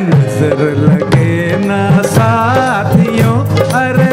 नज़र लगे ना साथियों अरे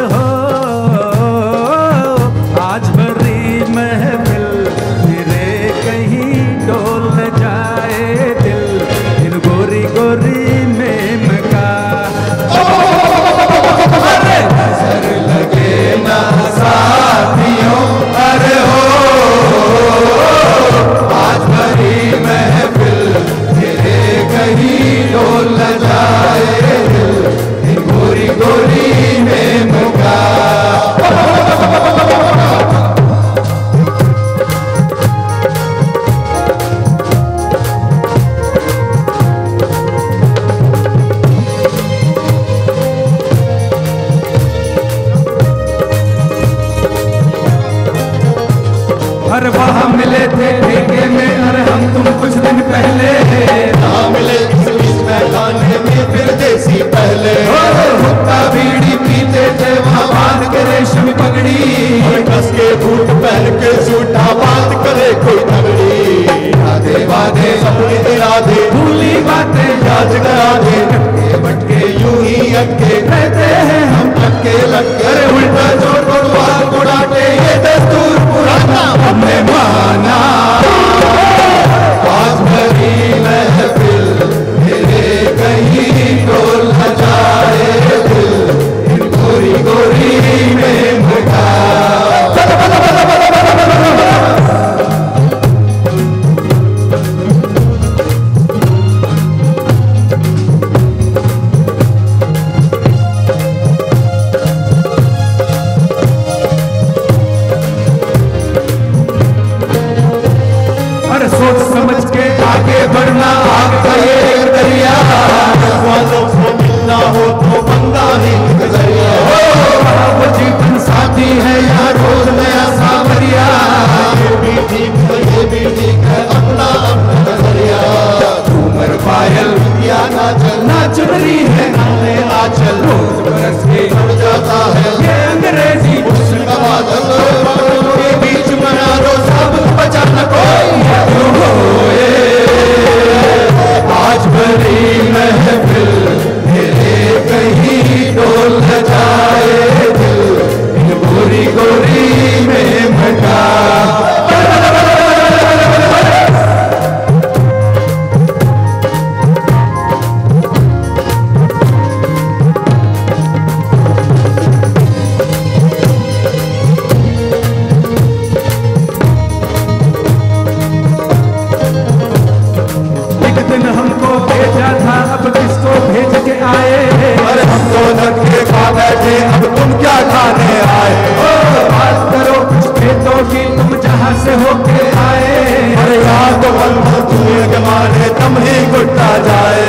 होके आए। अरे यार बंधु धुएँ मारे दम ही घुटता जाए।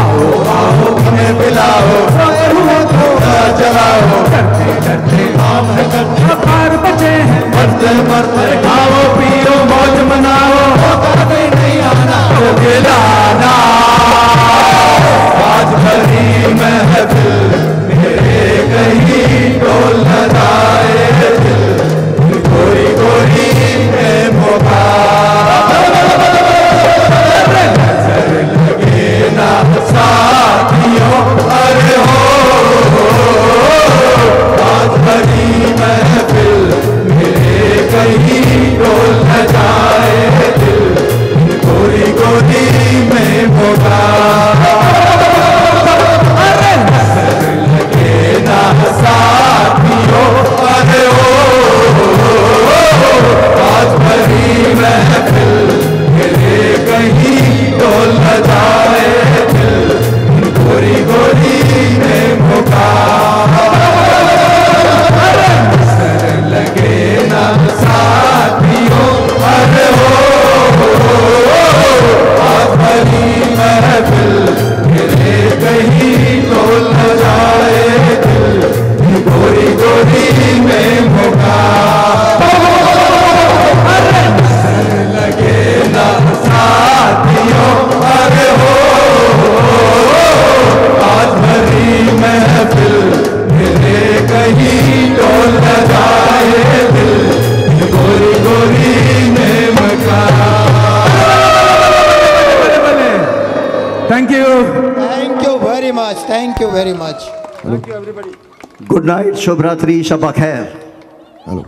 आओ आओ हमें पिलाओ। तो जलाओ। नहीं टोल लगाए दिल गोरी गोरी ने मका thank you thank you very much thank you very much good night शुभ रात्रि शबा खैर हेलो